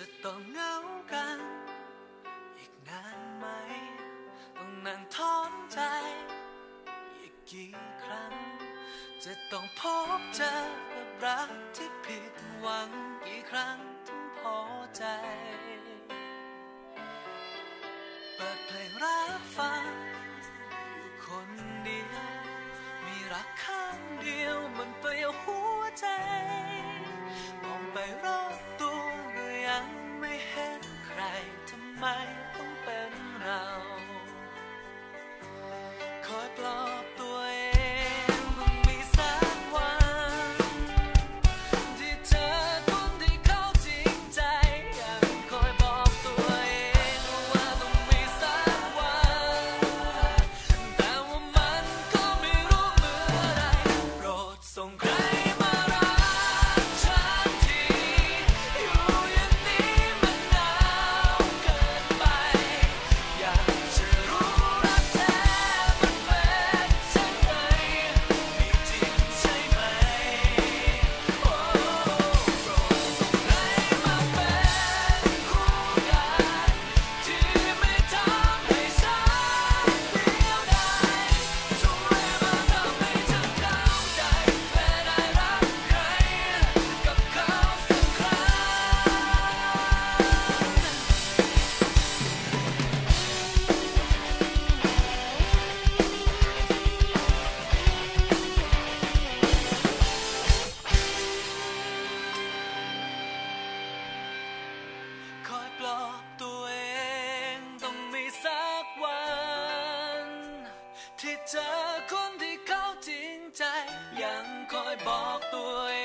จะต้องเหงากัน อีกนานไหม ต้องนั่งท้อนใจ อีกกี่ครั้ง จะต้องพบเจอกับรักที่ผิดหวังกี่ครั้งถึงพอใจ เปิดเพลงรักฟัง gắng cõi bỏ tôi